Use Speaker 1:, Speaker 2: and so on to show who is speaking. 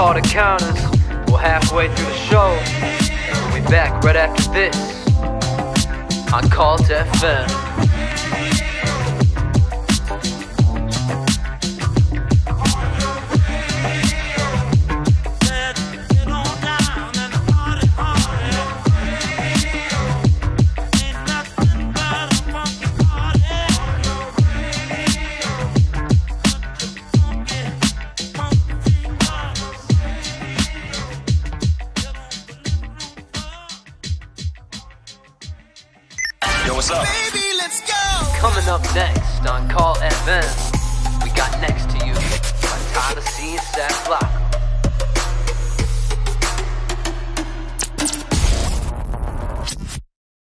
Speaker 1: the counters. We're halfway through the show. We'll be back right after this on Cult FM.
Speaker 2: What's up?
Speaker 3: Baby, let's go.
Speaker 1: Coming up next on Cult FM, we got next to you by Tylr C and Seth Block.